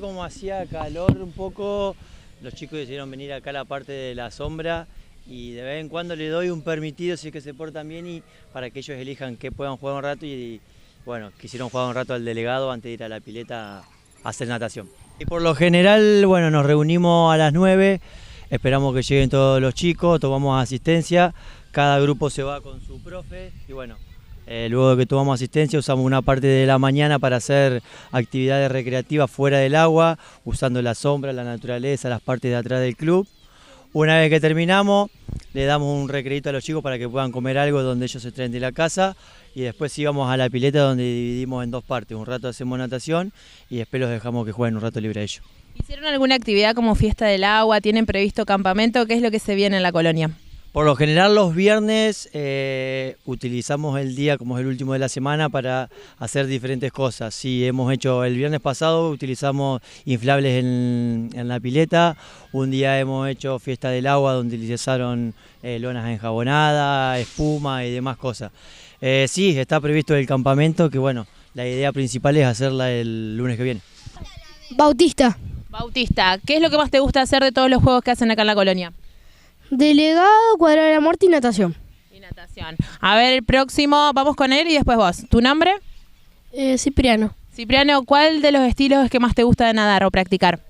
Como hacía calor un poco, los chicos decidieron venir acá a la parte de la sombra y de vez en cuando le doy un permitido si es que se portan bien y para que ellos elijan que puedan jugar un rato y, bueno, quisieron jugar un rato al delegado antes de ir a la pileta a hacer natación. Y por lo general, bueno, nos reunimos a las 9, esperamos que lleguen todos los chicos, tomamos asistencia, cada grupo se va con su profe y bueno, eh, luego de que tomamos asistencia usamos una parte de la mañana para hacer actividades recreativas fuera del agua, usando la sombra, la naturaleza, las partes de atrás del club. Una vez que terminamos, le damos un recreito a los chicos para que puedan comer algo donde ellos se traen de la casa y después íbamos a la pileta donde dividimos en dos partes. Un rato hacemos natación y después los dejamos que jueguen un rato libre a ellos. ¿Hicieron alguna actividad como fiesta del agua? ¿Tienen previsto campamento? ¿Qué es lo que se viene en la colonia? Por lo general los viernes eh, utilizamos el día como es el último de la semana para hacer diferentes cosas. Sí, hemos hecho el viernes pasado, utilizamos inflables en, la pileta, un día hemos hecho fiesta del agua donde utilizaron eh, lonas enjabonadas, espuma y demás cosas. Eh, sí, está previsto el campamento que bueno, la idea principal es hacerla el lunes que viene. Bautista. Bautista, ¿qué es lo que más te gusta hacer de todos los juegos que hacen acá en la colonia? Delegado, cuadro de la muerte y natación. Y natación. A ver, el próximo, vamos con él y después vos. ¿Tu nombre? Eh, Cipriano. Cipriano, ¿cuál de los estilos es que más te gusta de nadar o practicar?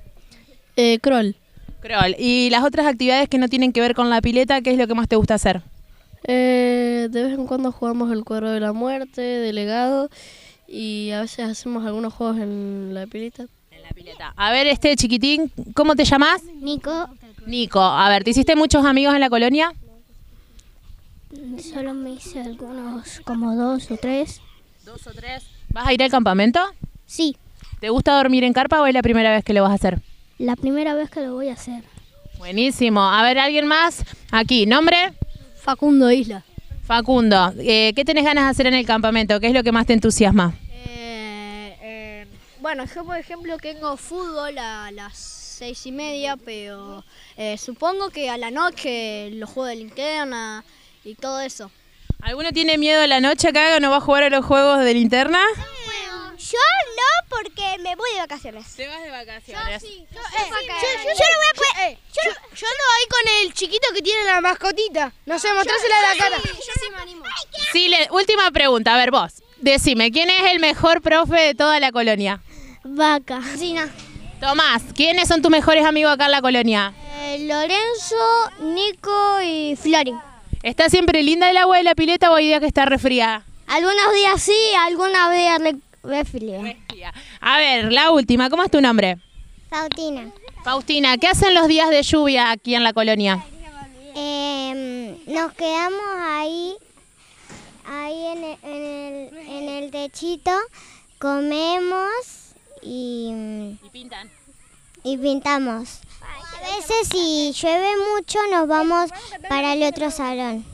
Eh, crawl. Crawl. ¿Y las otras actividades que no tienen que ver con la pileta, qué es lo que más te gusta hacer? Eh, de vez en cuando jugamos el cuadro de la muerte, delegado, y a veces hacemos algunos juegos en la pileta. En la pileta. A ver, este chiquitín, ¿cómo te llamas? Nico. Nico, a ver, ¿te hiciste muchos amigos en la colonia? Solo me hice algunos, como dos o tres. ¿Dos o tres? ¿Vas a ir al campamento? Sí. ¿Te gusta dormir en carpa o es la primera vez que lo vas a hacer? La primera vez que lo voy a hacer. Buenísimo. A ver, ¿alguien más? Aquí, ¿nombre? Facundo Isla. Facundo, eh, ¿qué tenés ganas de hacer en el campamento? ¿Qué es lo que más te entusiasma? Eh, eh, bueno, yo por ejemplo tengo fútbol a las seis y media, pero eh, supongo que a la noche los juegos de linterna y todo eso. ¿Alguno tiene miedo a la noche acá o no va a jugar a los juegos de linterna? yo no, porque me voy de vacaciones. ¿Te vas de vacaciones? Yo, sí, yo, no voy a poder. Yo, ando ahí con el chiquito que tiene la mascotita. No sé, mostrásela a la cara. yo sí me animo. Sí, última pregunta. A ver, vos, decime, ¿quién es el mejor profe de toda la colonia? Vaca. Sí, no. Tomás, ¿quiénes son tus mejores amigos acá en la colonia? Eh, Lorenzo, Nico y Flori. ¿Está siempre linda el agua de la pileta o hay días que está resfriada? Algunos días sí, algunos días resfriada. A ver, la última, ¿cómo es tu nombre? Faustina. Faustina, ¿qué hacen los días de lluvia aquí en la colonia? Em, nos quedamos ahí, ahí en el, en el techito, comemos y, pintan. Y pintamos. A veces si llueve mucho nos vamos para el otro salón.